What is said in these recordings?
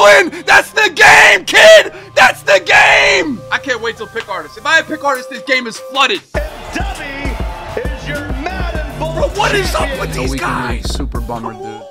doing? That's the game, kid! That's the game! I can't wait till pick artist. If I have pick artist, this game is flooded. Debbie is your Madden Bowl Bro, what is up with these guys? Super bummer, dude.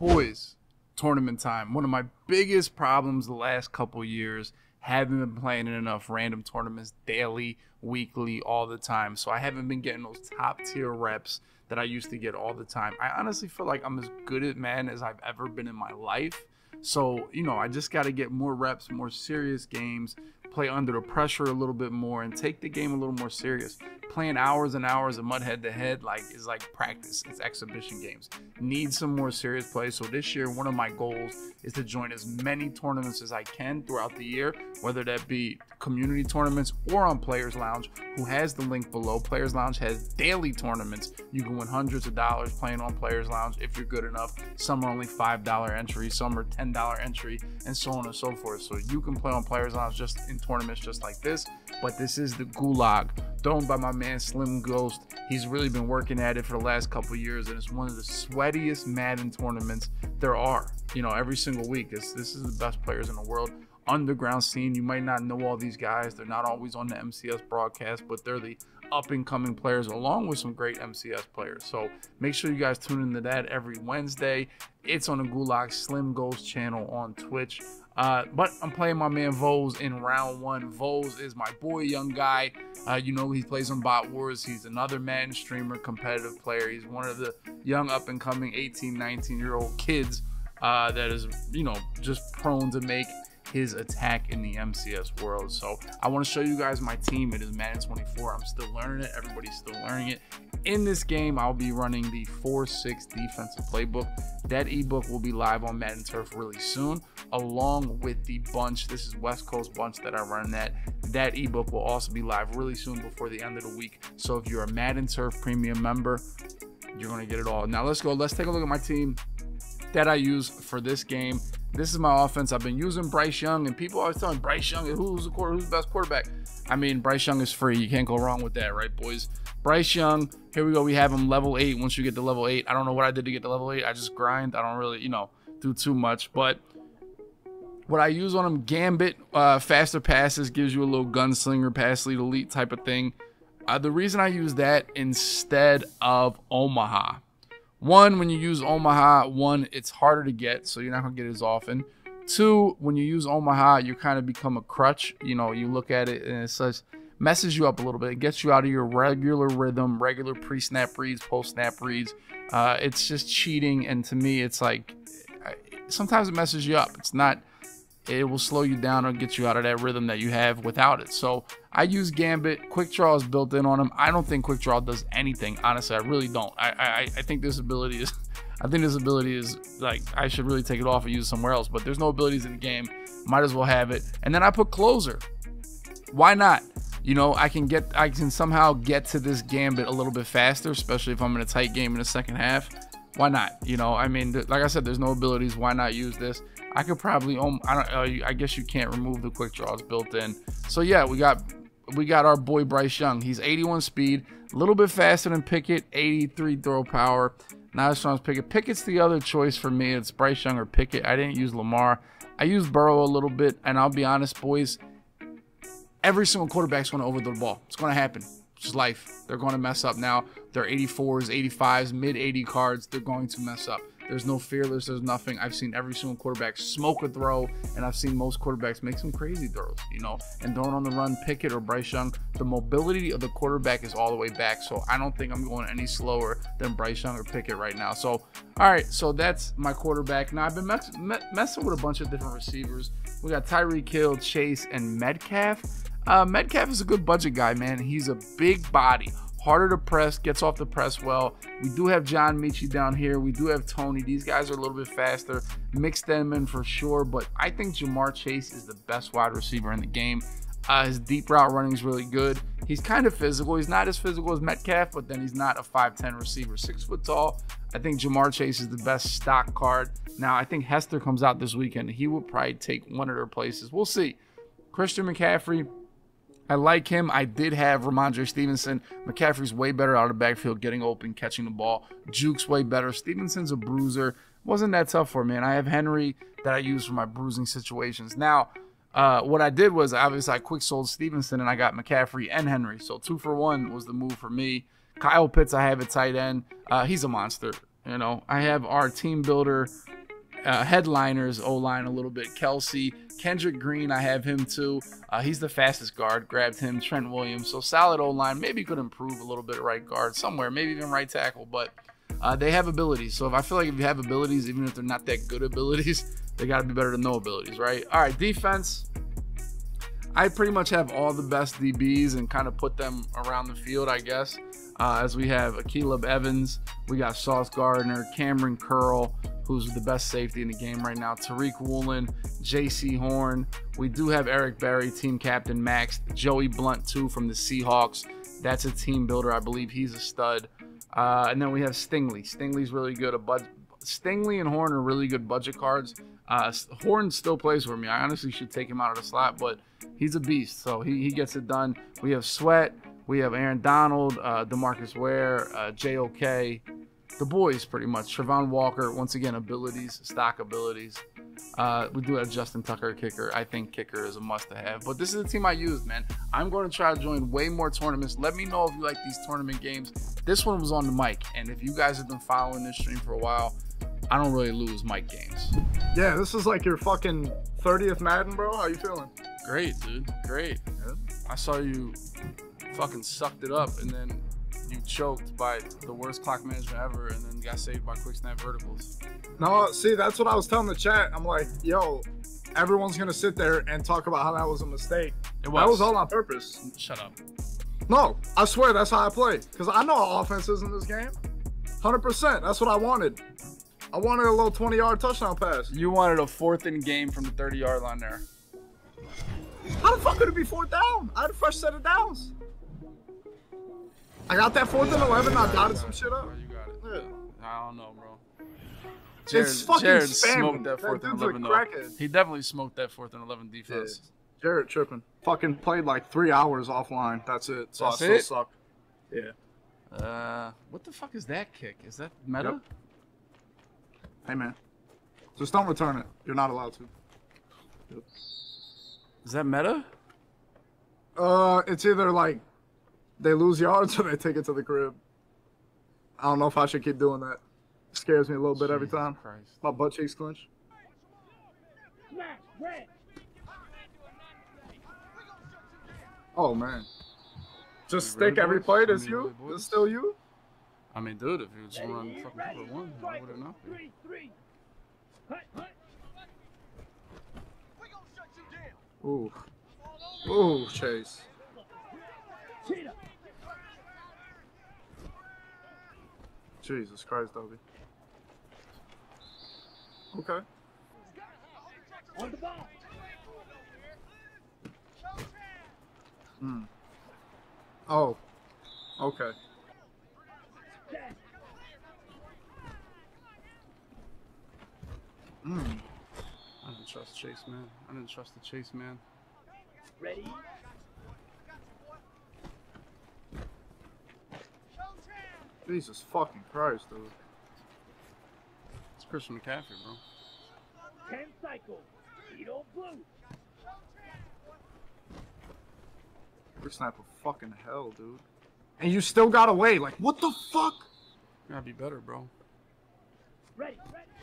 Boys, tournament time. One of my biggest problems the last couple years. Haven't been playing in enough random tournaments daily, weekly, all the time. So I haven't been getting those top tier reps that I used to get all the time. I honestly feel like I'm as good at man as I've ever been in my life. So, you know, I just got to get more reps, more serious games, play under the pressure a little bit more, and take the game a little more serious. Playing hours and hours of mud head to head like is like practice. It's exhibition games. Need some more serious play. So this year, one of my goals is to join as many tournaments as I can throughout the year, whether that be community tournaments or on Players Lounge, who has the link below. Players Lounge has daily tournaments. You can win hundreds of dollars playing on Players Lounge if you're good enough. Some are only $5 entry, some are $10 entry, and so on and so forth. So you can play on Players Lounge just in tournaments just like this. But this is the Gulag, thrown by my man Slim Ghost. He's really been working at it for the last couple years, and it's one of the sweatiest Madden tournaments there are. You know, every single week. This this is the best players in the world underground scene. You might not know all these guys. They're not always on the MCS broadcast, but they're the up and coming players along with some great MCS players. So make sure you guys tune into that every Wednesday. It's on the Gulag Slim Ghost channel on Twitch. Uh, but I'm playing my man Voles in round one. Voles is my boy, young guy. Uh, you know, he plays on Bot Wars. He's another Madden streamer, competitive player. He's one of the young up and coming 18, 19 year old kids uh, that is, you know, just prone to make his attack in the MCS world. So I want to show you guys my team. It is Madden 24. I'm still learning it. Everybody's still learning it. In this game, I'll be running the 4-6 defensive playbook. That ebook will be live on Madden Turf really soon, along with the bunch. This is West Coast bunch that I run that. That ebook will also be live really soon before the end of the week. So if you're a Madden Turf premium member, you're going to get it all. Now let's go. Let's take a look at my team that I use for this game. This is my offense. I've been using Bryce Young, and people always telling Bryce Young who's the quarter, who's the best quarterback. I mean, Bryce Young is free. You can't go wrong with that, right, boys? Bryce Young. Here we go. We have him level eight. Once you get to level eight, I don't know what I did to get to level eight. I just grind. I don't really, you know, do too much. But what I use on him, Gambit, uh, faster passes gives you a little gunslinger, pass lead elite type of thing. Uh, the reason I use that instead of Omaha one, when you use Omaha, one, it's harder to get, so you're not gonna get it as often. Two, when you use Omaha, you kind of become a crutch. You know, you look at it and it says messes you up a little bit. It gets you out of your regular rhythm, regular pre-snap reads, post-snap reads. Uh, it's just cheating, and to me, it's like sometimes it messes you up. It's not. It will slow you down or get you out of that rhythm that you have without it. So I use Gambit. Quick Draw is built in on him. I don't think Quick Draw does anything. Honestly, I really don't. I I, I think this ability is. I think this ability is like I should really take it off and use it somewhere else. But there's no abilities in the game. Might as well have it. And then I put Closer. Why not? You know, I can get I can somehow get to this Gambit a little bit faster, especially if I'm in a tight game in the second half. Why not? You know, I mean, like I said, there's no abilities. Why not use this? I could probably, I don't, uh, I guess you can't remove the quick draws built in. So yeah, we got, we got our boy Bryce Young. He's 81 speed, a little bit faster than Pickett, 83 throw power. Not as strong as Pickett. Pickett's the other choice for me. It's Bryce Young or Pickett. I didn't use Lamar. I used Burrow a little bit, and I'll be honest, boys. Every single quarterback's going to overthrow the ball. It's going to happen. It's just life. They're going to mess up now. They're 84s, 85s, mid 80 cards. They're going to mess up. There's no fearless. There's nothing. I've seen every single quarterback smoke a throw, and I've seen most quarterbacks make some crazy throws, you know, and throwing on the run, Pickett or Bryce Young. The mobility of the quarterback is all the way back, so I don't think I'm going any slower than Bryce Young or Pickett right now. So, all right, so that's my quarterback. Now I've been mess messing with a bunch of different receivers. We got Tyreek Hill, Chase, and Metcalf. Uh, Metcalf is a good budget guy, man. He's a big body, harder to press, gets off the press well. We do have John Michi down here. We do have Tony. These guys are a little bit faster. Mix them in for sure, but I think Ja'Marr Chase is the best wide receiver in the game. Uh, his deep route running is really good. He's kind of physical. He's not as physical as Metcalf, but then he's not a 5'10 receiver, six foot tall. I think Ja'Marr Chase is the best stock card. Now, I think Hester comes out this weekend. He will probably take one of their places. We'll see. Christian McCaffrey, I like him. I did have Rhamondre Stevenson. McCaffrey's way better out of the backfield, getting open, catching the ball. Juke's way better. Stevenson's a bruiser. wasn't that tough for me. And I have Henry that I use for my bruising situations. Now, uh, what I did was obviously I quick sold Stevenson and I got McCaffrey and Henry. So two for one was the move for me. Kyle Pitts, I have at tight end. Uh, he's a monster. You know, I have our team builder uh, headliners O line a little bit. Kelce, Kendrick Green, I have him too. Uh, he's the fastest guard. Grabbed him. Trent Williams. So solid O line. Maybe could improve a little bit at right guard somewhere. Maybe even right tackle. But uh, they have abilities. So if I feel like if you have abilities, even if they're not that good abilities, they got to be better than no abilities, right? All right, defense. I pretty much have all the best DBs and kind of put them around the field, I guess. Uh, as we have Caleb Evans, we got Sauce Gardner, Kamren Curl, who's the best safety in the game right now, Tariq Woolen, Jaycee Horn. We do have Eric Berry, team captain Max, Joey Blount too from the Seahawks. That's a team builder. I believe he's a stud. Uh, and then we have Stingley. Stingley's really good. A bud- Stingley and Horn are really good budget cards. Uh, Horn still plays for me. I honestly should take him out of the slot, but he's a beast, so he, he gets it done. We have Sweat, we have Aaron Donald, uh, Demarcus Ware, uh, JOK, the boys pretty much. Travon Walker, once again, abilities, stock abilities. Uh, we do have Justin Tucker kicker. I think kicker is a must to have. But this is the team I used, man. I'm going to try to join way more tournaments. Let me know if you like these tournament games. This one was on the mic. And if you guys have been following this stream for a while, I don't really lose mic games. Yeah, this is like your fucking 30th Madden, bro. How you feeling? Great, dude. Great. Yeah. I saw you fucking sucked it up and then you choked by the worst clock management ever and then got saved by quick snap verticals. No, see, that's what I was telling the chat. I'm like, yo, everyone's gonna sit there and talk about how that was a mistake. It That was all on purpose. Shut up. No, I swear that's how I play. Cause I know how offense is in this game. 100%. That's what I wanted. I wanted a little 20 yard touchdown pass. You wanted a fourth in game from the 30 yard line there. How the fuck could it be fourth down? I had a fresh set of downs. I got that fourth and 11. I dotted some shit up. You got it. Yeah. I don't know, bro. It's fucking Jared spamming. smoked that That fourth and 11 though. He definitely smoked that fourth and 11 defense. Jared tripping. Fucking played like three hours offline. That's it. So That's I still it? suck. Yeah. Uh, what the fuck is that kick? Is that meta? Yep. Hey man, just don't return it. You're not allowed to. Is that meta? Uh, it's either like they lose yards or they take it to the crib. I don't know if I should keep doing that. It scares me a little bit every time. Christ. My butt cheeks clench. Oh man. Just You stick every play. You That's you. It's still you. I mean, dude, if you just run fucking cover one, why would it not be? Ooh. Ooh, Chase. Jesus Christ, Dubby. Okay. Hmm. Oh. Okay. Hmm. I didn't trust Chase, man. I didn't trust the Chase, man. Ready? Jesus fucking Christ, dude. It's Christian McCaffrey, bro. Ten cycle. Edo blue. Quick snap of fucking hell, dude. And you still got away. Like, what the fuck? You gotta be better, bro. Ready. Ready.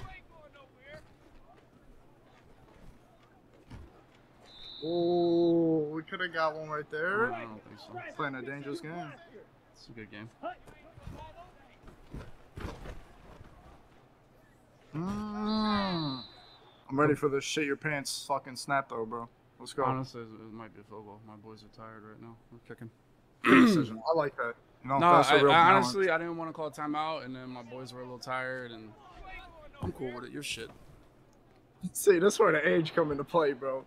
Oh, we could have got one right there. I don't think so. Playing a dangerous game. It's a good game. Mm. I'm ready for this shit your pants fucking snap though, bro. Let's go. Honestly, it it might be a field goal. My boys are tired right now. I'm kicking. Decision. I like that. You know, No, that's I, a real I honestly, I didn't want to call a timeout, and then my boys were a little tired, and I'm cool with it. Your shit. See, that's where the age come into play, bro.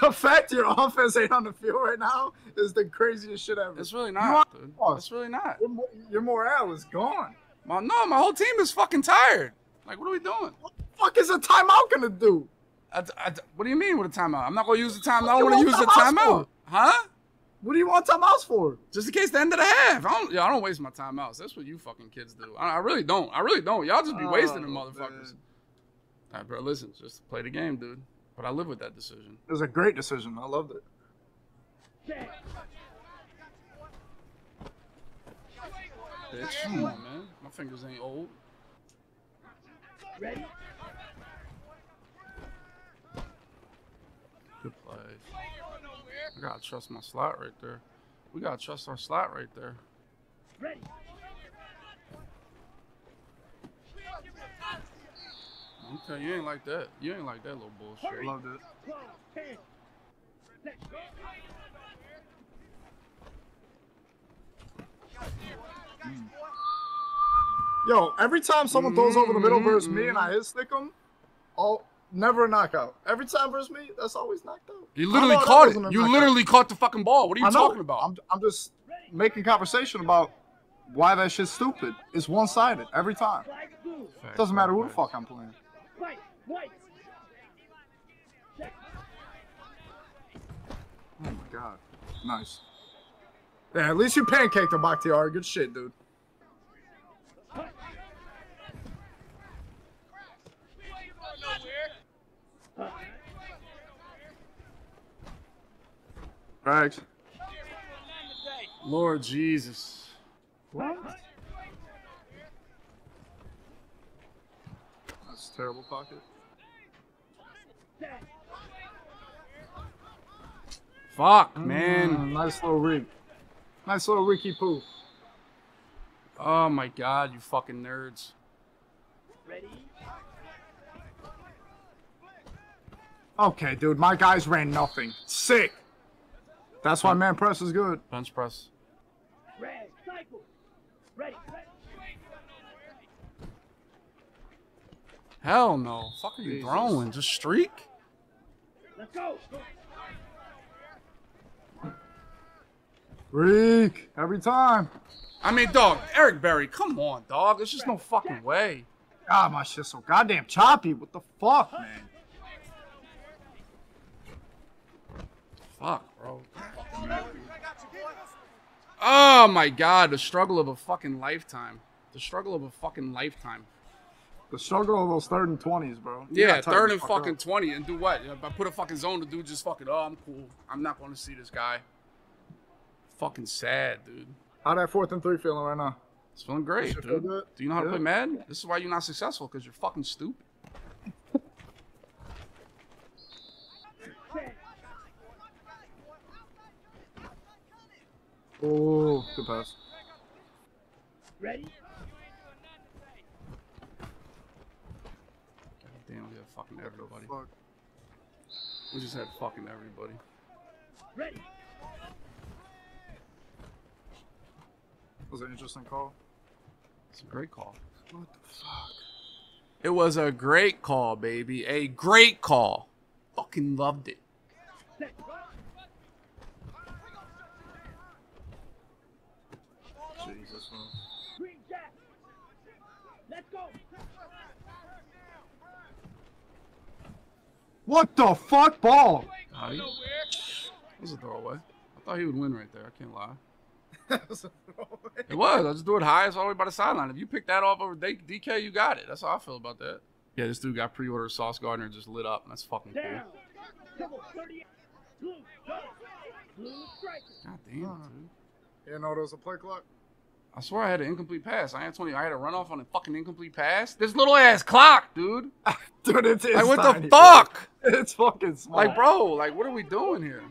The fact your offense ain't on the field right now is the craziest shit ever. It's really not, dude. It's really not. Your, your morale is gone. My, no, my whole team is fucking tired. Like, what are we doing? What the fuck is a timeout gonna do? I, I, what do you mean with a timeout? I'm not gonna use the timeout. I don't wanna use the timeout, huh? What do you want timeouts for? Just in case the end of the half. I don't. Yeah, I don't waste my timeouts. That's what you fucking kids do. I, I really don't. I really don't. Y'all just be Oh, wasting them oh, man. motherfuckers. Nah, bro, listen, just play the game, dude. But I live with that decision. It was a great decision. I loved it. Bitch, come on, man. My fingers ain't old. Ready? Good play. I gotta trust my slot right there. We gotta trust our slot right there. Ready? Okay, you ain't like that. You ain't like that little bullshit. loved it. Close. Ten. Set. Yo, every time someone throws over the middle versus me and I hit stick them, oh, never a knockout. Every time versus me, that's always knocked out. You literally know caught it. You knockout. literally caught the fucking ball. What are you I know. talking about? I'm, I'm just making conversation about why that shit's stupid. It's one sided every time. Flag blue. Facts, Doesn't matter who the fuck I'm playing. Set. Oh my god. Nice. Yeah, at least you pancaked him, Bakhtiari. Good shit, dude. Cut. Lord Jesus. What? That's a terrible pocket. Fuck, Mm, man. nice little Rick. Nice little Ricky Poo. Oh my god, you fucking nerds. Ready? Okay, dude, my guys ran nothing. Sick. That's why man press is good. Bench press. Red. Cycle. Ready. Hell no. Fuck are you Jesus. throwing? Just streak? Let's go. Reek every time. I mean, dog, Eric Berry, come on, dog. There's just no fucking way. God, my shit's so goddamn choppy. What the fuck, man? Fuck, bro. Oh my god, the struggle of a fucking lifetime. The struggle of a fucking lifetime. The struggle of those third and twenties, bro. You Yeah, third and fuck fucking up. 20 and do what? If I put a fucking zone, the dude just fucking, oh, I'm cool. I'm not going to see this guy. Fucking sad, dude. How that fourth and three feeling right now? It's feeling great, Should feel dude. good. Do you know how to play Madden? This is why you're not successful, because you're fucking stupid. Oh, good pass. Ready? God damn, we had fucking everybody. Fuck. We just had fucking everybody. Ready? was an interesting call. It's a great call. What the fuck? It was a great call, baby. A great call. Fucking loved it. Set. Jesus, man. Green Jack. Let's go. What the fuck, ball? Howdy. It was a throwaway. I thought he would win right there. I can't lie. It was. I just do it high. It's all the way by the sideline. If you pick that off over DK, you got it. That's how I feel about that. Yeah, this dude got pre-order Sauce Gardner and just lit up. That's fucking cool. Down. Double 38. Blue. Go. Blue striker. God damn, dude. You know there was a play clock? I swear I had an incomplete pass. I had 20. I had a runoff on a fucking incomplete pass. This little ass clock, dude. Dude, it's, it's Like, what tiny, the bro. fuck? It's fucking small. Like, bro, like, what are we doing here?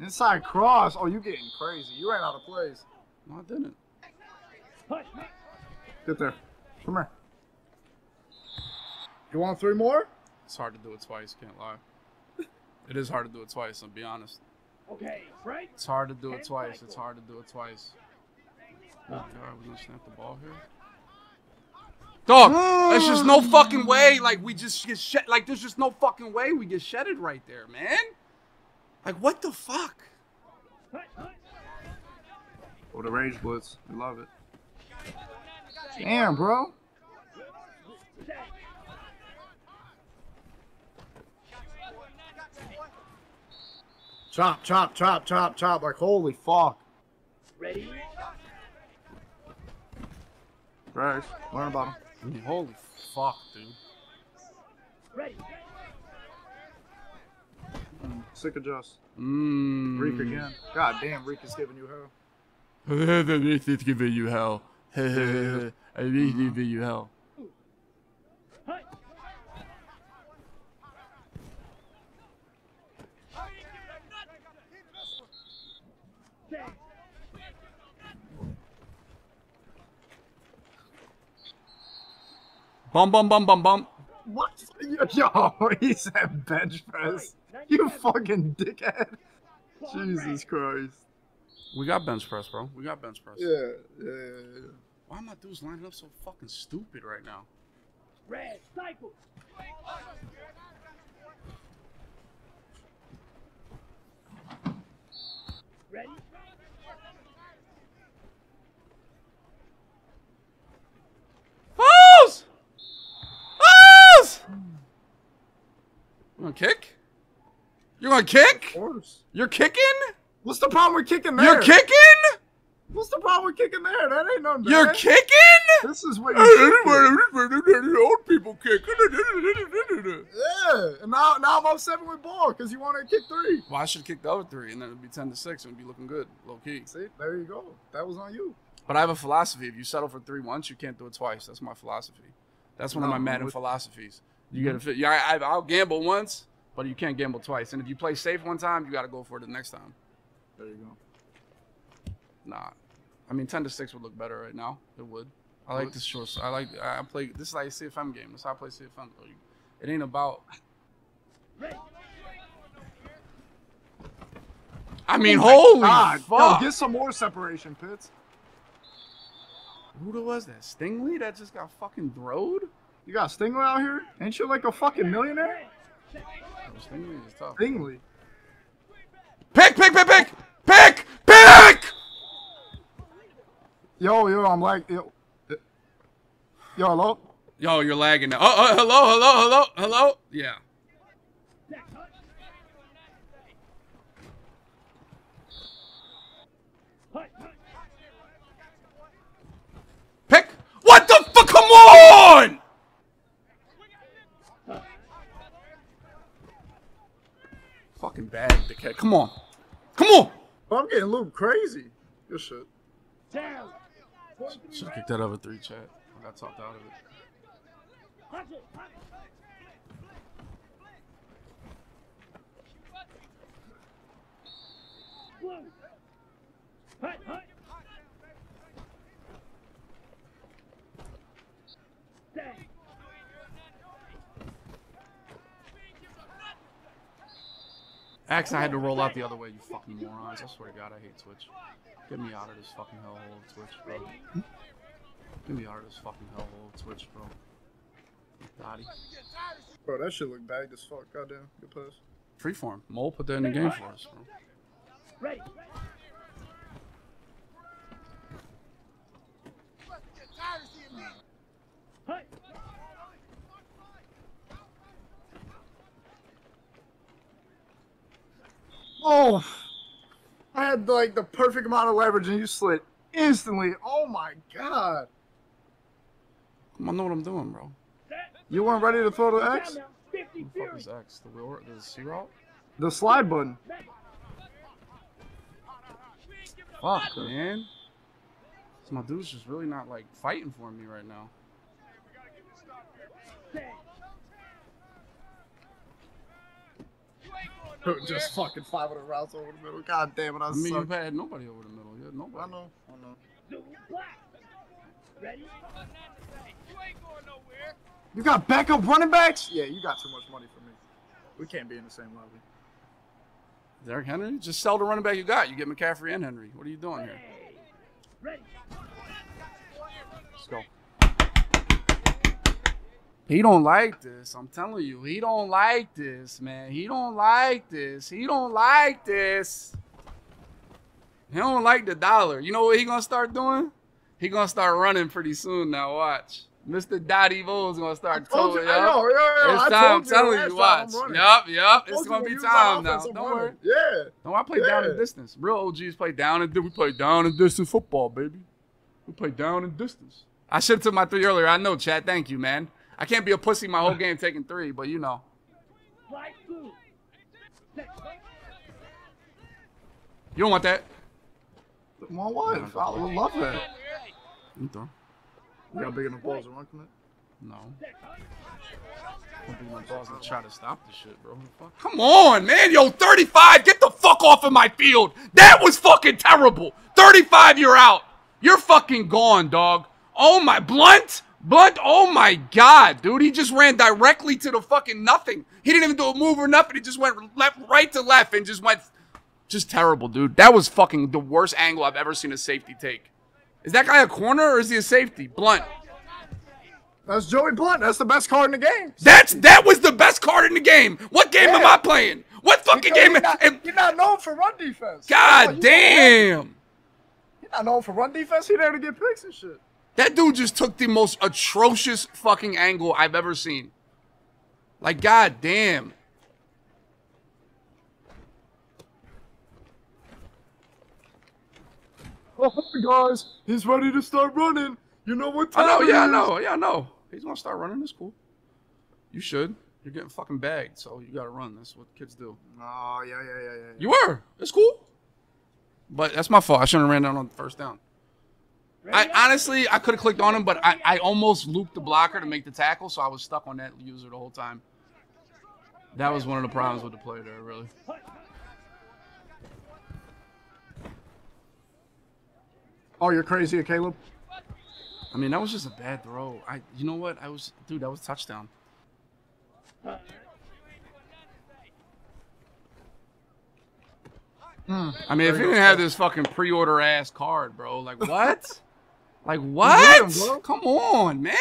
Inside cross. Oh, you getting crazy. You ran out of plays. No, I didn't. Get there. Come here. You want three more? It's hard to do it twice. Can't lie. It is hard to do it twice. I'll be honest. Okay. Right. It's hard to do it twice. It's hard to do it twice. Oh God, we're gonna snap the ball here. Dog, there's just no fucking way. Like we just get shed. Like there's just no fucking way we get shedded right there, man. Like what the fuck? Cut. Cut. Oh, the rage blitz. We love it. Damn, bro. Set. Chop, chop, chop, chop, chop. Like, holy fuck. Ready? Right. Learn about him. Mm, holy fuck, dude. Ready? Sick adjust. Mmm. Reek again. God damn, Reek is giving you hell. this is giving you hell. I need to give you hell. Hut. Stand. Bum bum bum bum bum. What? Yo, he said bench press. You fucking dickhead. Jesus Christ. We got bench press, bro. We got bench press. Yeah, yeah, yeah, yeah. Why are my dudes lining up so fucking stupid right now? Red. Cycle. Ready? You gonna kick? You gonna kick? Of course. You're kicking? What's the problem with kicking there? You're kicking? What's the problem with kicking there? That ain't nothing You're bad. kicking? This is what you. Old people kick. Yeah, and now, now I'm up seven with ball because you want to kick three. Well, I should kick the other three, and then it'd be ten to six, and it'd be looking good, low key. See, there you go. That was on you. But I have a philosophy: if you settle for three once, you can't do it twice. That's my philosophy. That's one of my Madden with- philosophies. You gotta fit. Yeah, I, I'll gamble once, but you can't gamble twice. And if you play safe one time, you got to go for it the next time. There you go. Nah, I mean ten to six would look better right now. It would. I like this short. I like. I play. This is like a CFM game. That's how I play CFM. It ain't about. I mean, Oh holy God. fuck! Yo, get some more separation, Pitts. Who the was that? Stingley that just got fucking throwed? You got Stingley out here? Ain't you like a fucking millionaire? Stingley is tough. Stingley. Pick, pick, pick, pick, pick, pick. Yo, yo, I'm like, yo, yo, hello? Yo, you're lagging now. Oh, oh, hello, hello, hello, hello. Yeah. Pick. What the fuck? Come on. Fucking bad, dickhead. Come on. Come on. Oh, I'm getting a little crazy. Good shit. Down. Should have kicked that over three, chat. I got talked out of it. Hut it. Hut it. Blue. Hut. Hut. Down. Axe, I had to roll out the other way, you fucking morons. I swear to God, I hate Twitch. Get me out of this fucking hellhole of Twitch, bro. Get me out of this fucking hellhole of Twitch, bro. Dottie. Bro, that shit look bagged as fuck. Goddamn. Good pass. Freeform. Mole put that in the game for us, bro. Ready. Hut. Oh, I had like the perfect amount of leverage and you slid instantly. Oh my god. On, know what I'm doing, bro. You weren't ready to throw the X? The fuck is X? The wheel, the C route? The slide button. Fuck, man. So my dude's just really not like fighting for me right now. Just fucking 500 routes over the middle. God damn it, I, I mean, suck. you had nobody over the middle. You had nobody. I know, I know. Blue. Black. Ready. You got backup running backs? Yeah, you got too much money for me. We can't be in the same lobby. Derrick Henry? Just sell the running back you got. You get McCaffrey and Henry. What are you doing here? Ready. Let's go. He don't like this. I'm telling you, he don't like this, man. He don't like this. He don't like this. He don't like the dollar. You know what he gonna start doing? He gonna start running pretty soon now. Watch. Mr. Dottie Vo's gonna start Told towing you, I know, yeah, yeah, It's I time. I'm telling you, watch. I'm. Yup, yup. It's gonna be you was on time now. Don't running. worry. Yeah. No, I play down Yeah. and distance. Real OGs play down and we play down and distance football, baby. We play down and distance. I should have took my three earlier. I know, Chad. Thank you, man. I can't be a pussy my whole game taking three, but you know. Flag blue. Set. You don't want that. My wife. I would love that. You throw. You got big enough balls to run from it? No. Set. My balls to try to stop this shit, bro. Come on, man. Yo, 35. Get the fuck off of my field. That was fucking terrible. 35, you're out. You're fucking gone, dog. Oh my blunt. Blount, oh my god, dude. He just ran directly to the fucking nothing. He didn't even do a move or nothing. He just went left, right to left and just went just terrible, dude. That was fucking the worst angle I've ever seen a safety take. Is that guy a corner or is he a safety? Blount. That's Joey Blount. That's the best card in the game. That's that was the best card in the game. What game am I playing? What fucking Because game? You're not, am- you're not known for run defense. God you- damn. You're not known for run defense. He there to get picks and shit. That dude just took the most atrocious fucking angle I've ever seen. Like, god damn. Oh, guys, he's ready to start running. You know what I time know, it yeah, I know, yeah, I know. He's gonna start running. That's cool. You should. You're getting fucking bagged, so you gotta run. That's what kids do. Oh, yeah, yeah, yeah, yeah. You were. It's cool. But that's my fault. I shouldn't have ran down on the first down. I honestly, I could have clicked on him, but I, I almost looped the blocker to make the tackle, so I was stuck on that user the whole time. That was one of the problems with the play there, really. Oh, you're crazy, Caleb. I mean, that was just a bad throw. I, you know what? I was, dude, that was a touchdown. Hmm. I mean, if he didn't have this fucking pre-order ass card, bro, like what? like what? him. Come on, man.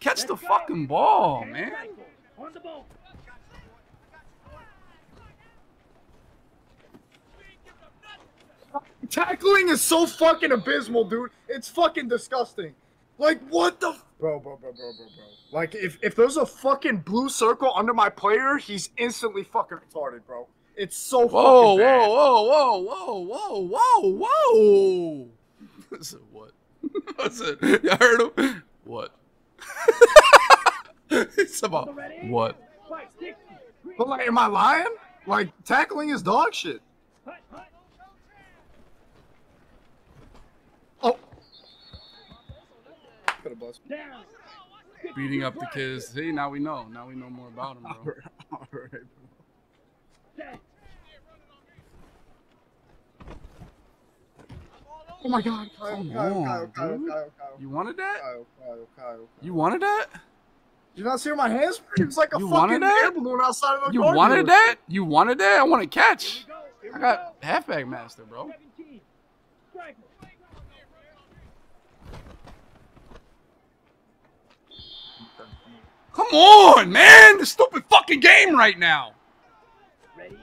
Catch the fucking ball, man. On the ball. Tackling is so fucking abysmal, dude. It's fucking disgusting. Like, what the? F- bro, bro, bro, bro, bro, bro. Like, if, if there's a fucking blue circle under my player, he's instantly fucking retarded, bro. It's so Whoa, fucking bad. whoa, whoa, whoa, whoa, whoa, whoa, whoa. I said what? I said, you heard him? What? it's about what? Five, six, three, But, like, am I lying? Like, tackling is dog shit. hut, hut. Oh. Could have busted. Down. Beating up the kids. See, now we know. Now we know more about him, bro. All right, bro. Oh my god. Kyle, Come Kyle, on, Kyle, Kyle, dude. Kyle, Kyle, You wanted that? Kyle, Kyle, Kyle. You wanted that? Did you not see my hands were? It was like a You wanted fucking that? air balloon outside of the You car wanted dealership. that? You wanted that? I want to catch. Go. Here I got go. halfback master, bro. Come on, man! The stupid fucking game right now. Ready.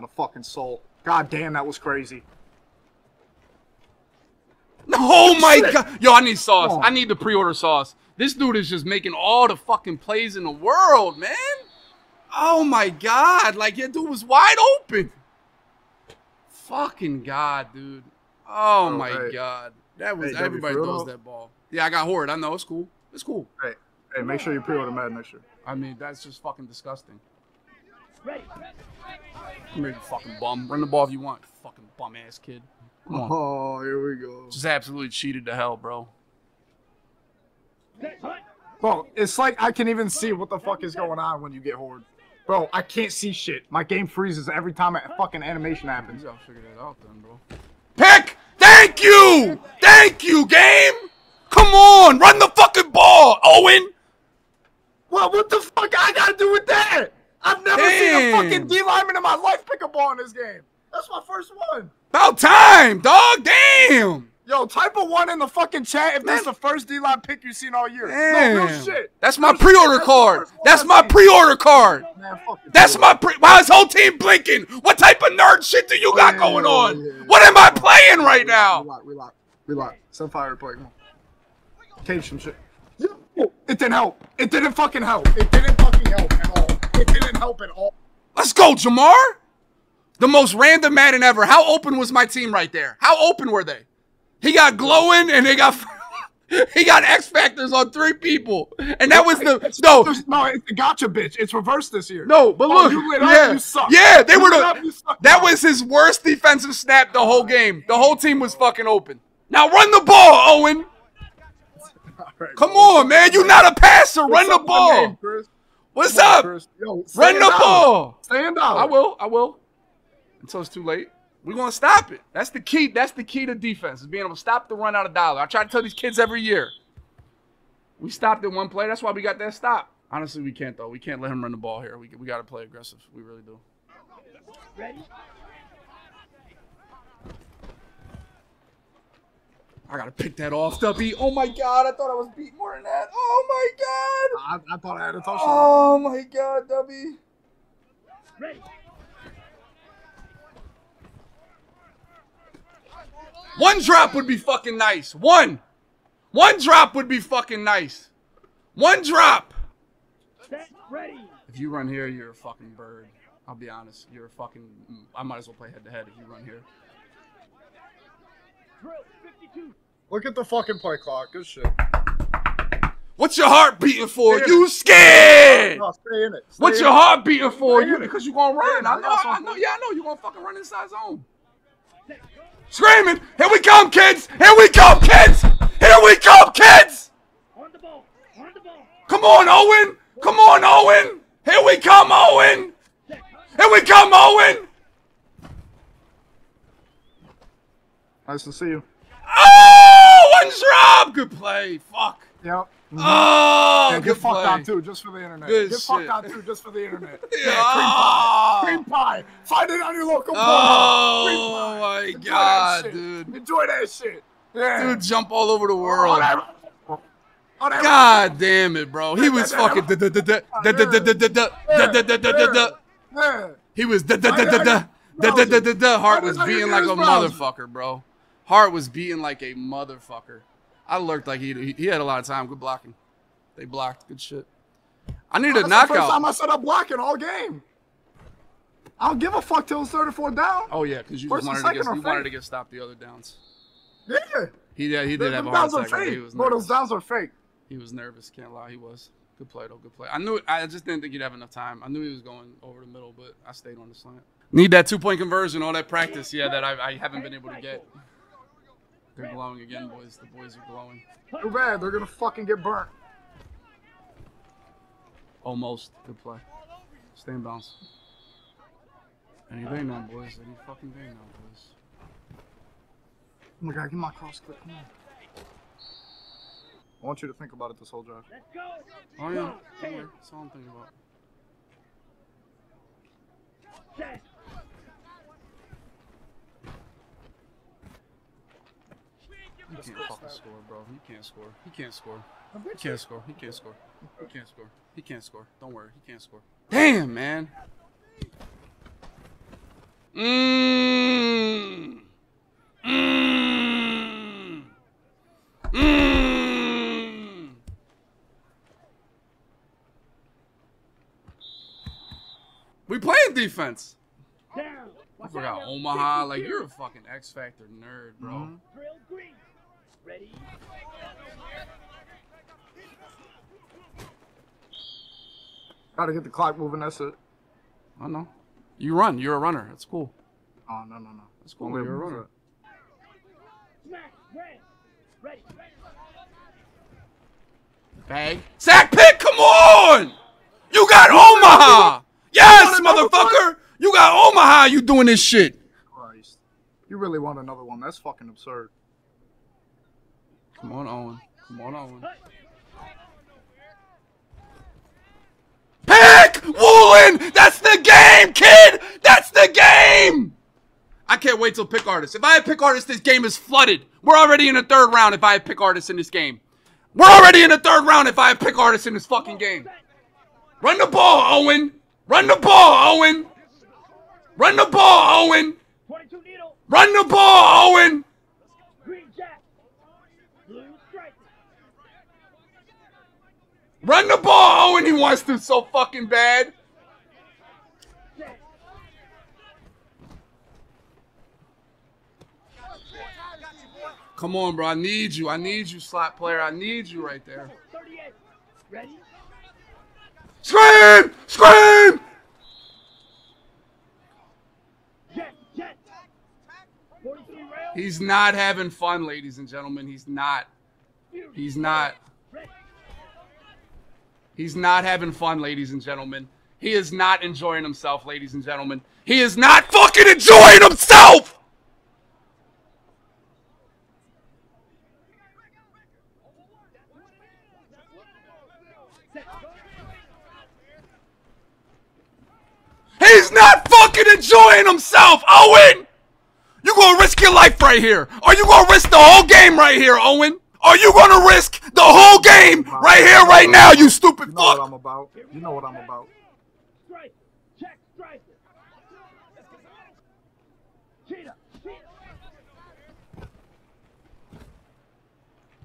Not a fucking soul. God damn, that was crazy. Oh my Shit. god. Yo, I need sauce. Come. I need the pre-order sauce. This dude is just making all the fucking plays in the world, man. Oh my god. Like that dude was wide open. Fucking god, dude. Oh Oh, my hey. god. That was Hey, everybody for throws that ball. Yeah, I got horde. I know it's cool. It's cool. Hey, hey, make sure you pre-order Madden next year. I mean, that's just fucking disgusting. Ready. You made fucking bum. Run the ball if you want. Fucking bum ass kid. Come on. Oh, here we go. Just absolutely cheated to hell, bro. Bro, it's like I can even see what the fuck is going on when you get horde. Bro, I can't see shit. My game freezes every time a fucking animation You happens. gotta figure that out then, bro. Pick! Thank you! Thank you, game! Come on! Run the fucking ball, Owen! Well, what the fuck I gotta do with that? I've never seen a fucking D lineman in my life pick a ball in this game. That's my first one. About time, dog! Damn! Yo, type of one in the fucking chat if that's the first D line pick you've seen all year. Damn. No, real shit. That's my pre-order card. That's my pre-order card. Man. That's my pre. Why is whole team blinking? What type of nerd shit do you got going on? What am I playing right now? Relax, relax, relax. Send fire on. Cage some shit. It didn't help. It didn't fucking help. It didn't fucking help at all. It didn't help at all. Let's go, Ja'Marr. The most random Madden ever. How open was my team right there? How open were they? He got glowing and they got he got X factors on three people, and that was the It's- no. no, it's the gotcha, bitch. It's reversed this year. No, but Oh, look, you lit up, yeah, you suck. yeah, they You were up, the. suck. That was his worst defensive snap the whole game. The whole team was fucking open. Now run the ball, Owen. Come bro. on, man. You're not a passer. Run the ball. name? What's Come up? Chris. Yo, Run the ball. Stand down. I will. I will. Until it's too late. We're gonna stop it. That's the key. That's the key to defense is being able to stop the run out of dollar. I try to tell these kids every year. We stopped in one play. That's why we got that stop. Honestly, we can't though. We can't let him run the ball here. We we got to play aggressive. We really do. Ready? I gotta pick that off, Stubby. Oh my god, I thought I was beat more than that. Oh my god. I, I thought I had a touchdown. Oh my god, Dubby. Ready? One drop would be fucking nice. One. One drop would be fucking nice. One drop. Set. Ready. If you run here, you're a fucking bird. I'll be honest. You're a fucking. I might as well play head to head if you run here. Drill. 52. Look at the fucking play clock. Good shit. What's your heart beating for? Stay You scared? No, stay in it. Stay What's in your it. heart beating for? Stay You because you gonna run. Stay in. I I know. I know. Yeah, I know. You gonna fucking run inside zone. Screaming! Here we come, kids! Here we come, kids! Here we come, kids! On the ball. On the ball. Come on, Owen! Come on, Owen! Here we come, Owen! Here we come, Owen! Nice to see you one's robbed. Good play. Fuck. Yep. Mm-hmm. Oh, yeah, get play. fucked on too, just for the internet. Good get shit. fucked on too, just for the internet. yeah, oh. cream pie, cream pie. Find it on your local. Oh my Enjoy god, dude! Enjoy that shit. Yeah. Dude, jump all over the world. God damn it, bro. He was fucking. He was. Heart was beating like a motherfucker, bro. Heart was beating like a motherfucker. I lurked like he he, had a lot of time. Good blocking. They blocked. Good shit. I need a That's the first time knockout. I set up blocking all game. I don't give a fuck till it's 34 down. Oh yeah, because you First just and wanted to get you wanted to get stopped the other downs. Yeah. He yeah, he Those did have a heart downs are attack. but He fake. was Bro, those downs are fake. He was nervous. Can't lie. He was. Good play though. Good play. I knew. I just didn't think he'd have enough time. I knew he was going over the middle, but I stayed on the slant. Need that two point conversion. All that practice. Yeah, that I, I haven't been able to get. They're glowing again, boys. The boys are glowing. Too bad. They're gonna fucking get burnt. Almost. Good play. Stay in bounds. Anything now, boys. Any fucking thing now, boys. Oh my god, get my cross clip. Come on. I want you to think about it this whole drive. Let's go. Oh yeah. Don't worry. That's all I'm thinking about. Set. He can't fucking score, bro. He can't score. He can't score. He can't score. He can't score. He can't score. He can't score. Don't worry. He can't score. Damn, man. Mmm. Mmm. Mmm. We playing defense. Down. I Watch forgot. Omaha. Like you're a fucking X Factor nerd, bro. Mm-hmm. Drill green. Ready. Gotta get the clock moving. That's it. I know. You run. You're a runner. That's cool. Oh no no no. That's cool. You're a move runner. Smack. Red. Ready. Bag. Sack pick. Come on. You got Omaha. Yes, want another motherfucker. You got Omaha. You doing this shit. Christ. You really want another one? That's fucking absurd. Come on, Owen. Come on, Owen. Pick Woolen. That's the game, kid. That's the game. I can't wait till pick artists. If I have pick artists, this game is flooded. We're already in the third round if I have pick artists in this game. We're already in the third round if I have pick artists in this fucking game. Run the ball, Owen. Run the ball, Owen. Run the ball, Owen. Run the ball, Owen. Green jack. Blue stripe. Run the ball, Owen. He wants to so fucking bad. Come on, bro. I need you. I need you, slot player. I need you right there. 38. Ready? Scream! Scream! Jet. Jet. 43 rail. He's not having fun, ladies and gentlemen. He's not. He's not. He's not having fun, ladies and gentlemen. He is not enjoying himself, ladies and gentlemen. He is not fucking enjoying himself! He's not fucking enjoying himself, Owen! You gonna risk your life right here? Are you gonna risk the whole game right here, Owen? Are you gonna risk the whole game right here, right now, you stupid You know what? I'm about. You know what I'm about. Strike. Check. Strike. Cheetah. Cheetah.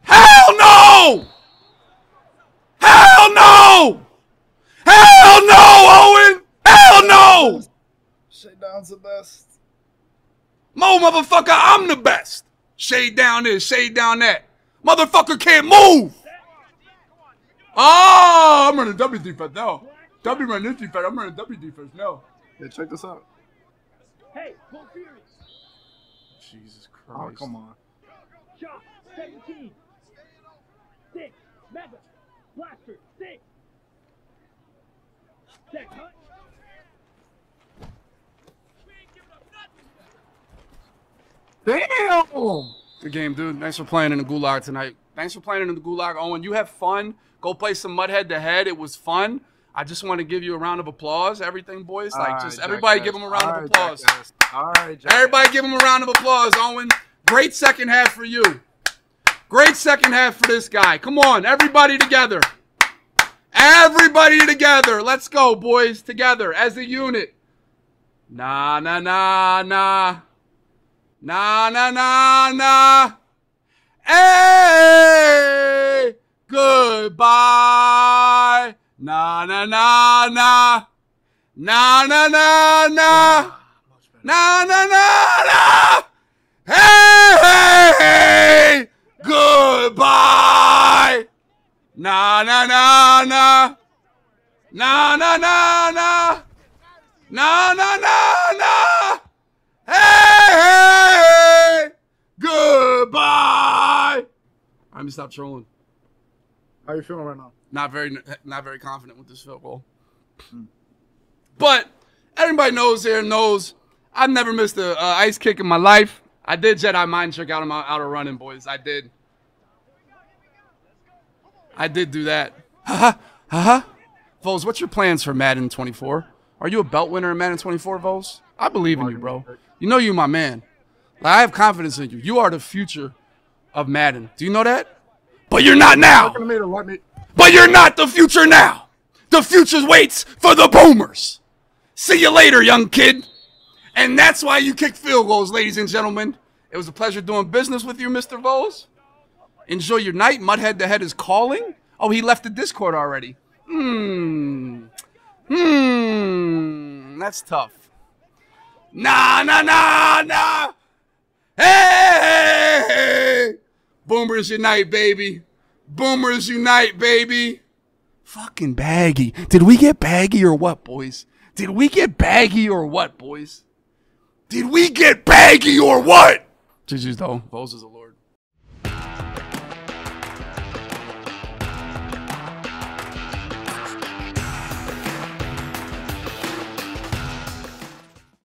Hell no! Hell no! Hell no, Owen! Hell no! Shit down's the best. Mo motherfucker, I'm the best. Shade down this, shade down that. Motherfucker can't move. Oh, I'm running W defense now. W running this defense. I'm running W defense now. Yeah, check this out. Hey. Bull Fury. Jesus Oh, Christ. come on. Shot. 17. Six. Mega. Blaster. Six. Check. Hunt. Damn! Good game, dude. Thanks for playing in the gulag tonight. Thanks for playing in the gulag, Owen. You have fun. Go play some MUT head to head. It was fun. I just want to give you a round of applause. Everything, boys. Like, just everybody give him a round of applause. All right, jackass. Everybody give him a round of applause, Owen. Great second half for you. Great second half for this guy. Come on, everybody together. Everybody together. Let's go, boys. Together as a unit. Nah, nah, nah, nah. Nah, nah, nah, nah. Hey, goodbye. Nah, nah, nah, nah. Nah, nah, nah, nah. Na na na na. Hey, hey, hey. Goodbye. Na na na na. Na na na na. Na na na na. Hey, hey. Goodbye. I'm gonna stop trolling. How you feeling right now? Not very, not very confident with this field goal. But everybody knows here knows I've never missed a uh, ice kick in my life. I did Jedi mind trick out of my out of running, boys. I did. I did do that. Haha, haha. Vols, what's your plans for Madden 24? Are you a belt winner in Madden 24, Vols? I believe in you, bro. You know you're my man. Like, I have confidence in you. You are the future of Madden. Do you know that? But you're not now. But you're not the future now. The future waits for the boomers. See you later, young kid. And that's why you kick field goals, ladies and gentlemen. It was a pleasure doing business with you, Mr. Voles. Enjoy your night. Mudhead the Head is calling. Oh, he left the Discord already. Hmm. Hmm. That's tough. Nah, nah, nah, nah. Hey, hey, hey. Boomers unite, baby. Boomers unite, baby. Fucking baggy. Did we get baggy or what, boys? Did we get baggy or what, boys? Did we get baggy or what? GG's though. Voles is a lord.